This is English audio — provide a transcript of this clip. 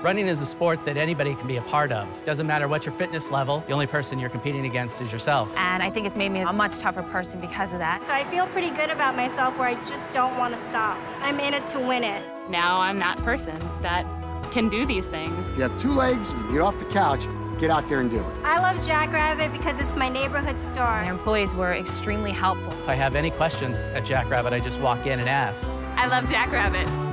Running is a sport that anybody can be a part of. Doesn't matter what your fitness level, the only person you're competing against is yourself. And I think it's made me a much tougher person because of that. So I feel pretty good about myself where I just don't want to stop. I'm in it to win it. Now I'm that person that can do these things. You have two legs, you get off the couch, get out there and do it. I love Jackrabbit because it's my neighborhood store. Our employees were extremely helpful. If I have any questions at Jackrabbit, I just walk in and ask. I love Jackrabbit.